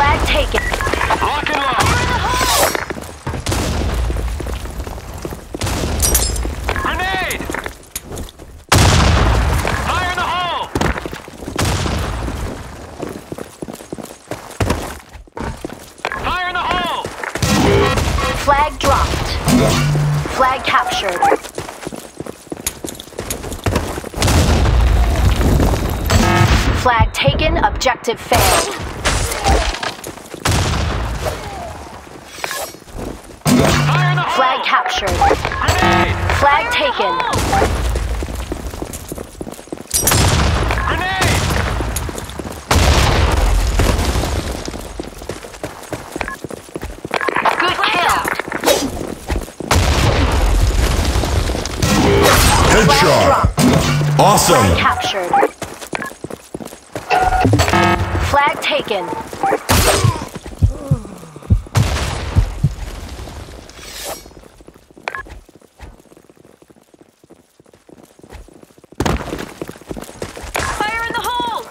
Flag taken. Lock and lock. Fire in the hole! Fire in the hole! Flag dropped. Flag captured. Flag taken, objective failed. Grenade! Flag taken. Grenade! Good kill. Headshot. Flag Awesome. captured. Flag taken. Fire in the hole!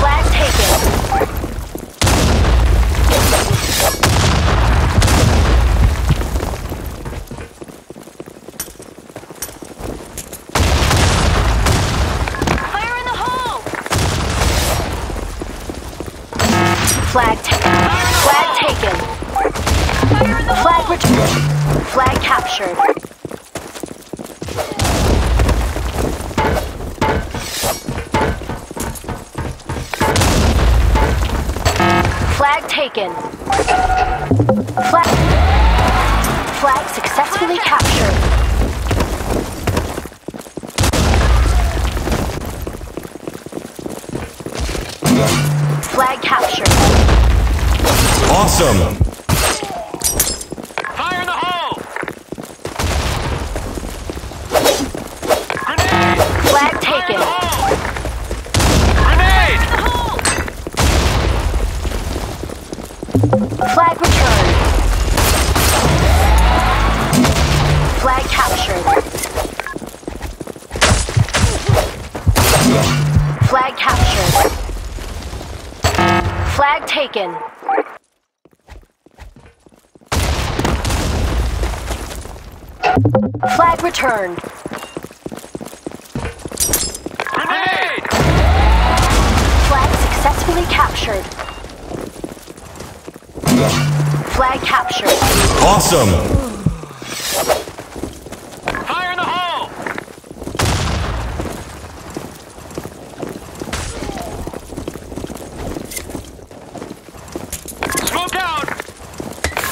Flag taken. Fire in the hole! Flag taken. Flag taken. Flag returned. Flag captured. Flag taken. Flag. Flag successfully captured. Flag captured. Awesome. Fire in the hole! Grenade! Flag Fire in taken. the hole! Grenade! Flag returned. Flag captured. Flag captured. Flag taken. Flag returned. Grenade! Flag successfully captured. Flag captured. Awesome. Fire in the hole! Smoke out!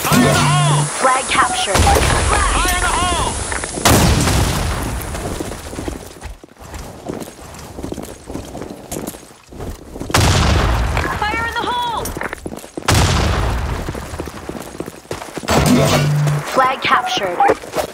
Fire in the hole! Flag captured. Fire in the hole! Fire in the hole! Flag captured.